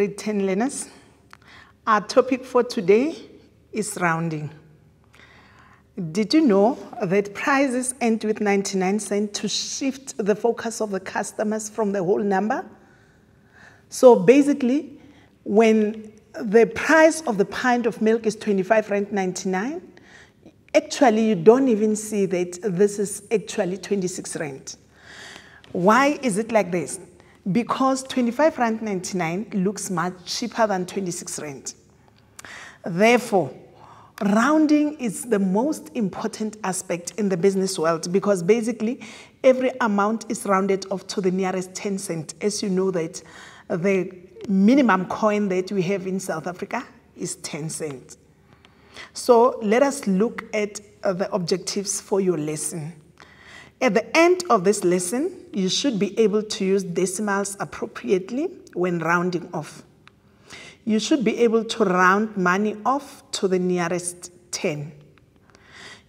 grade 10 learners. Our topic for today is rounding. Did you know that prices end with 99 cents to shift the focus of the customers from the whole number? So basically, when the price of the pint of milk is 25 rand 99, actually you don't even see that this is actually 26 rand. Why is it like this? Because 25 rand 99 looks much cheaper than 26 rand. Therefore, rounding is the most important aspect in the business world because basically every amount is rounded off to the nearest 10 cent. As you know that the minimum coin that we have in South Africa is 10 cents. So let us look at the objectives for your lesson. At the end of this lesson, you should be able to use decimals appropriately when rounding off. You should be able to round money off to the nearest 10.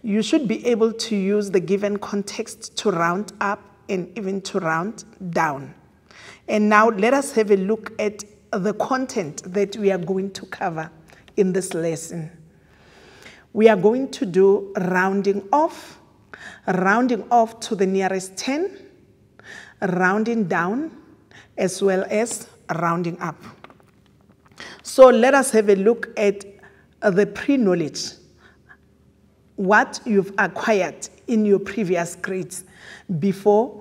You should be able to use the given context to round up and even to round down. And now let us have a look at the content that we are going to cover in this lesson. We are going to do rounding off, rounding off to the nearest 10, rounding down, as well as rounding up. So let us have a look at the pre-knowledge, what you've acquired in your previous grades before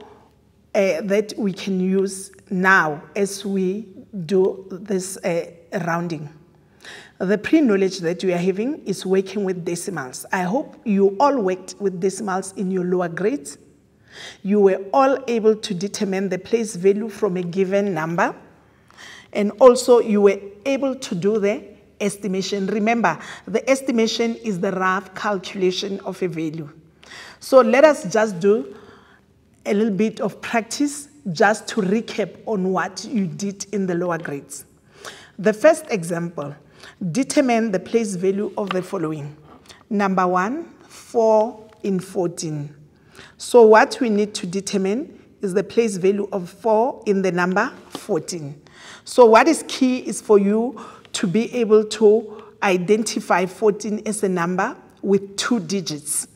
uh, that we can use now as we do this uh, rounding. The pre-knowledge that we are having is working with decimals. I hope you all worked with decimals in your lower grades. You were all able to determine the place value from a given number. And also you were able to do the estimation. Remember, the estimation is the rough calculation of a value. So let us just do a little bit of practice just to recap on what you did in the lower grades. The first example, determine the place value of the following. Number one, 4 in 14. So what we need to determine is the place value of 4 in the number 14. So what is key is for you to be able to identify 14 as a number with two digits.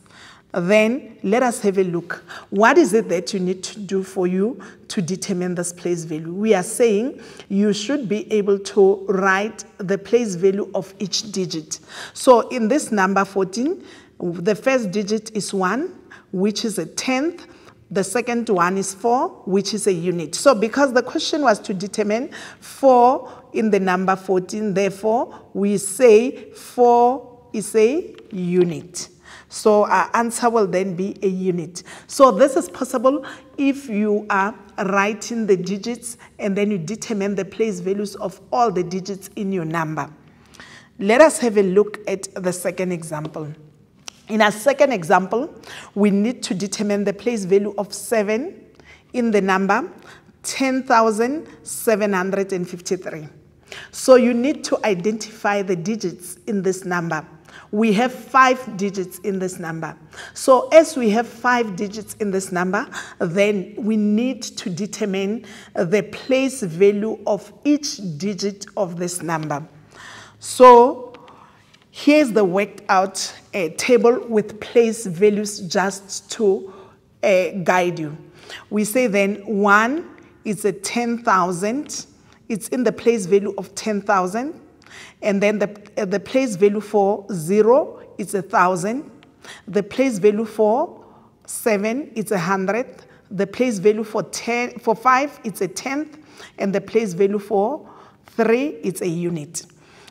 Then let us have a look. What is it that you need to do for you to determine this place value? We are saying you should be able to write the place value of each digit. So in this number 14, the first digit is 1, which is a tenth. The second one is 4, which is a unit. So because the question was to determine 4 in the number 14, therefore we say 4 is a unit. So our answer will then be a unit. So this is possible if you are writing the digits and then you determine the place values of all the digits in your number. Let us have a look at the second example. In our second example, we need to determine the place value of 7 in the number 10,753. So you need to identify the digits in this number we have five digits in this number. So as we have five digits in this number, then we need to determine the place value of each digit of this number. So here's the worked out uh, table with place values just to uh, guide you. We say then one is a 10,000. It's in the place value of 10,000. And then the, the place value for zero is a thousand. The place value for seven is a hundred. The place value for ten for five is a tenth, and the place value for three is a unit.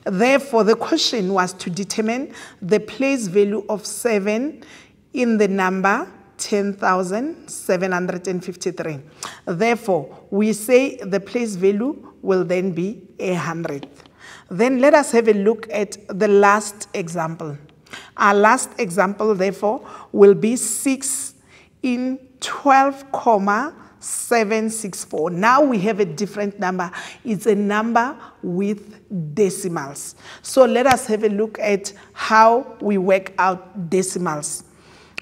Therefore, the question was to determine the place value of seven in the number 10,753. Therefore, we say the place value will then be a hundredth. Then let us have a look at the last example. Our last example, therefore, will be 6 in 12,764. Now we have a different number. It's a number with decimals. So let us have a look at how we work out decimals.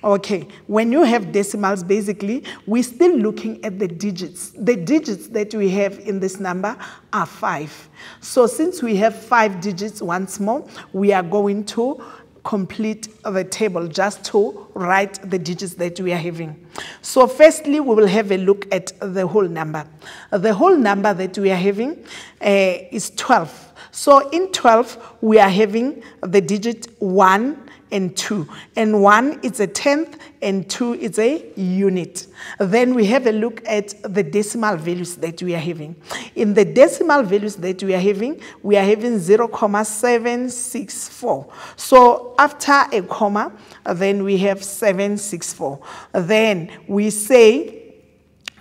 Okay, when you have decimals, basically, we're still looking at the digits. The digits that we have in this number are five. So since we have five digits once more, we are going to complete the table just to write the digits that we are having. So firstly, we will have a look at the whole number. The whole number that we are having uh, is 12. So in 12, we are having the digit 1 and 2. And 1 is a tenth and 2 is a unit. Then we have a look at the decimal values that we are having. In the decimal values that we are having, we are having 0, 0,764. So after a comma, then we have 764. Then we say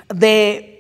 the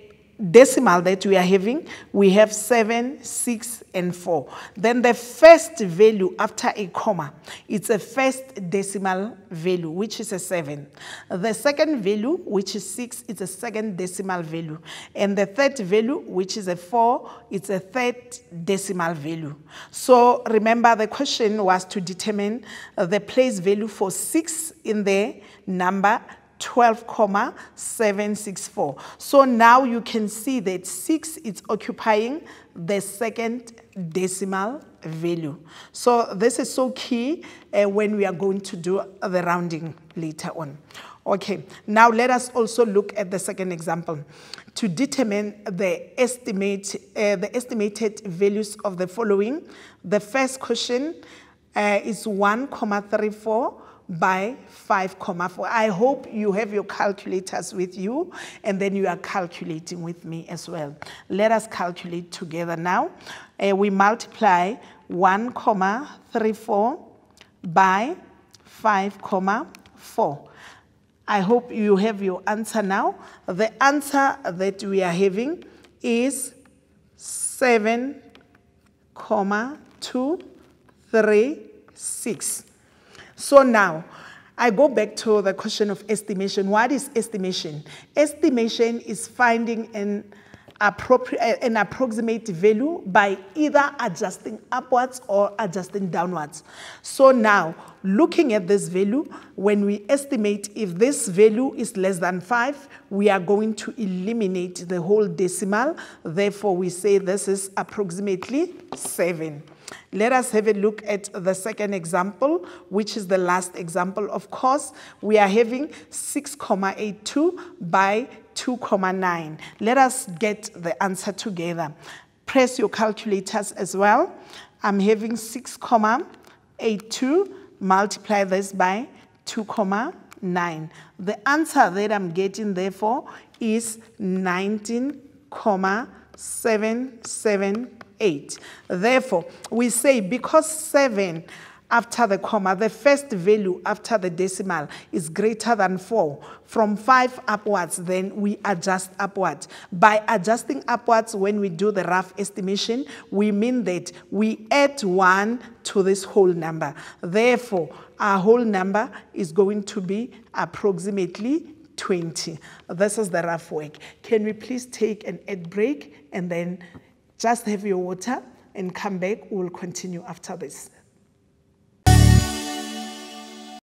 decimal that we are having, we have 7, 6, and 4. Then the first value after a comma, it's a first decimal value, which is a 7. The second value, which is 6, it's a second decimal value. And the third value, which is a 4, it's a third decimal value. So remember the question was to determine uh, the place value for 6 in the number 12,764. So now you can see that 6 is occupying the second decimal value. So this is so key uh, when we are going to do the rounding later on. Okay, now let us also look at the second example. To determine the estimate, uh, the estimated values of the following, the first question uh, is 1,34 by 5,4. I hope you have your calculators with you and then you are calculating with me as well. Let us calculate together now. Uh, we multiply 1, comma 1,34 by 5,4. I hope you have your answer now. The answer that we are having is 7,236. So now, I go back to the question of estimation. What is estimation? Estimation is finding an, an approximate value by either adjusting upwards or adjusting downwards. So now, looking at this value, when we estimate if this value is less than 5, we are going to eliminate the whole decimal. Therefore, we say this is approximately 7. Let us have a look at the second example, which is the last example. Of course, we are having 6,82 by 2,9. Let us get the answer together. Press your calculators as well. I'm having 6,82, multiply this by 2,9. The answer that I'm getting, therefore, is 19,778. 8. Therefore, we say because 7 after the comma, the first value after the decimal is greater than 4. From 5 upwards, then we adjust upwards. By adjusting upwards, when we do the rough estimation, we mean that we add 1 to this whole number. Therefore, our whole number is going to be approximately 20. This is the rough work. Can we please take an ad break and then just have your water and come back. We'll continue after this.